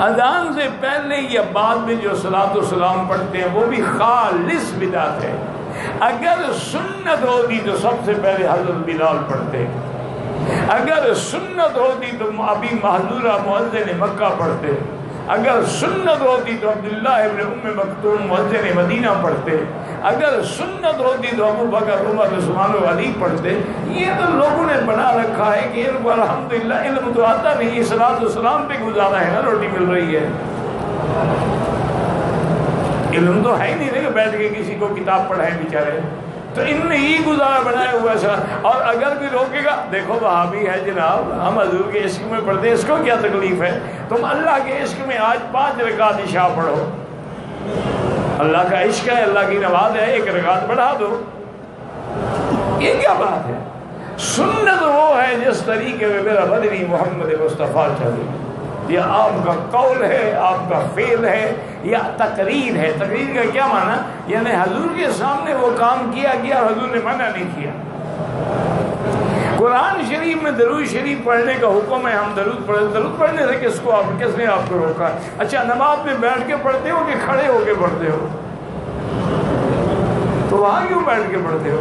अजान से पहले या बाद में जो सलात सलाम पढ़ते हैं, वो भी खालिस बिदात है। अगर सुन्नत होती तो सबसे पहले हज़रत बिलाल पढ़ते। अगर सुन्नत होती तो अभी महजूरा मुअज्जिन मक्का पढ़ते। अगर सुन्नत होती तो अब्दुल्ला इब्न मखतूम मुअज्जिन मदीना पढ़ते। अगर सुन्नत होती तो अबू बकर, उमर, उस्मान, अली पढ़ते, ये तो लोगों ने बना रखा है कि इनको अल्हम्दुलिल्लाह, इल्म तो आता नहीं सलात सलाम पे गुजारा है ना, रोटी मिल रही है। इल्म तो है ही नहीं कि बैठ के किसी को किताब पढ़ाए बेचारे। तो इनने ही गुजारा बनाया हुआ सा और अगर भी रोकेगा, देखो, वहाँ भी है जनाब, हम हजूर के इश्क में पढ़ते इसको क्या तकलीफ़ है? तुम अल्लाह के इश्क में आज पाँच रकात इशा पढ़ो। अल्लाह का इश्क है, अल्लाह की नवाज़ है, एक रकात बढ़ा दो। ये क्या बात है? सुन्नत वो है जिस तरीके में मेरा बदरी मोहम्मद मुस्तफ़ा चले। या आपका कौल है, आपका फेल है, या तकरीर है। तकरीर का क्या माना? यानी हजूर के सामने वो काम किया गया हजूर ने मना नहीं किया। कुरान शरीफ में दरूद शरीफ पढ़ने का हुक्म है, हम दरूद पढ़े, दरूद पढ़ने से किसको आप, किसने आपको रोका? अच्छा नमाज़ में बैठ के पढ़ते हो कि खड़े होके पढ़ते हो? तो वहाँ क्यों बैठ के पढ़ते हो?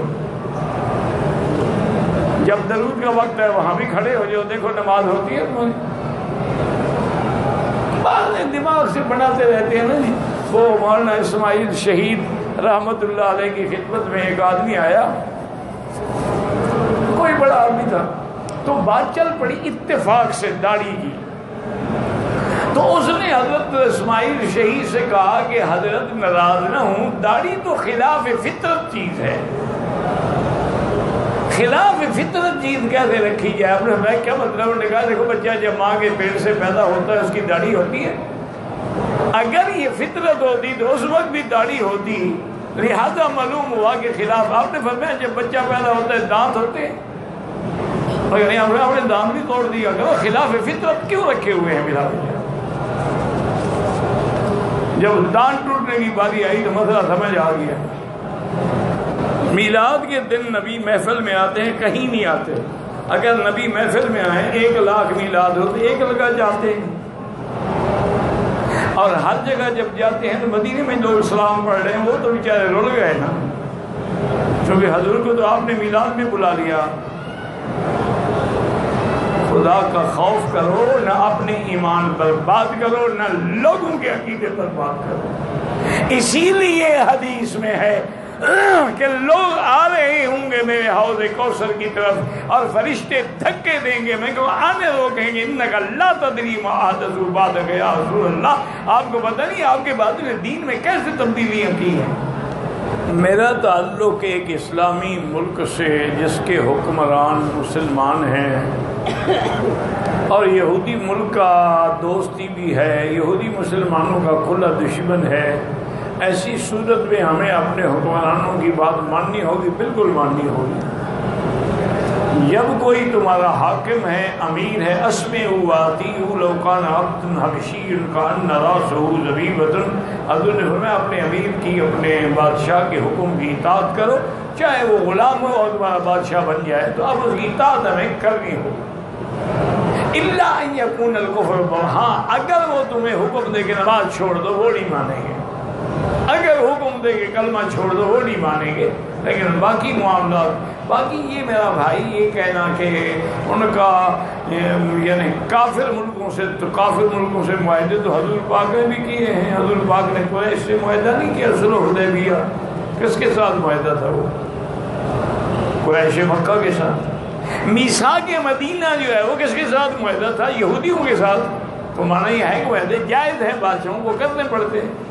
जब दरूद का वक्त है, वहाँ भी खड़े हो जाओ, देखो नमाज़ होती है तुम्हारी। बाद दिमाग से बनाते रहते हैं ना जी। वो मौलाना इस्माइल शहीद रहमत की खिदमत में एक आदमी आया। कोई बड़ा आदमी था तो बात चल पड़ी इत्तेफाक से, दाढ़ी की। तो उसने हज़रत इस्माइल शहीद से कहा कि, हज़रत, नाराज़ ना हूँ, दाढ़ी तो खिलाफ फितरत चीज़ है। खिलाफ फितरत चीज़ कैसे रखी जाए? आपने मैं क्या मतलब? उन्होंने कहा, देखो बच्चा, जब माँ के पेट से पैदा होता है, उसकी दाढ़ी होती है। अगर ये फितरत होती तो उस वक्त भी दाढ़ी होती। लिहाजा मालूम हुआ के खिलाफ, आपने फरमाया, जब बच्चा पैदा होता है, दांत होते हैं। नहीं, हमने अपने दांत भी तोड़ दिया। करो खिलाफ फितरत क्यों रखे हुए हैं मेरा जब दांत टूटने की बारी आई तो मसला समझ आ गया। मीलाद के दिन नबी महफिल में आते हैं, कहीं नहीं आते। अगर नबी महफिल में आए, एक लाख मीलाद हो तो एक लगा जाते हैं। और हर जगह जब जाते हैं तो मदीने में जो इस्लाम पढ़ रहे हैं, वो तो बेचारे रुल गए ना। क्योंकि हजूर को तो आपने मीलाद में बुला लिया। खुदा का खौफ करो, न अपने ईमान पर बात करो, न लोगों के अकीदे पर बात करो। इसीलिए हदीस में है कि लोग आ रहे होंगे मेरे हौज कौशल की तरफ़ और फरिश्ते धक्के देंगे। मैं क्यों आने रोकेंगे इन अल्लाह तदरी बाद गया आपको पता नहीं, आपके बाद ने दीन में कैसे तब्दीलियाँ की हैं? मेरा ताल्लुक एक इस्लामी मुल्क से, जिसके हुक्मरान मुसलमान हैं। और यहूदी मुल्क का दोस्ती भी है, यहूदी मुसलमानों का खुला दुश्मन है। ऐसी सूरत में हमें अपने हुक्मरानों की बात माननी होगी, बिल्कुल माननी होगी। जब कोई तुम्हारा हाकिम है, अमीर है, असमे आती लौकान हबशीर का जबी बतन अब्दुल ने अपने अमीर की, अपने बादशाह के हुक्म की इतात करो। चाहे वो गुलाम हो और तुम्हारा बादशाह बन जाए तो अब उसकी इतात हमें करनी हो इल्लाकुफर हाँ अगर वो तुम्हें हुक्म दे के नमाज़ छोड़ दो, वो नहीं मानेंगे। अगर हुक्म दे के कलमा छोड़ दो, वो नहीं मानेंगे। लेकिन बाकी मामला बाकी ये मेरा भाई ये कहना कि उनका यानी काफिर मुल्कों से तो काफिर मुल्कों से माहे तो हजूर पाक ने भी किए हैं। हजूर पाक ने कोई इससे माहा नहीं किया, सुलह दिया किसके साथ माहा था वो? कुरैश मक्का के साथ। मीसा के मदीना जो है, वो किसके साथ माहा था? यहूदियों के साथ। तो माना यह है कि वैसे जायज़ है, बादशाहों को करने पड़ते हैं।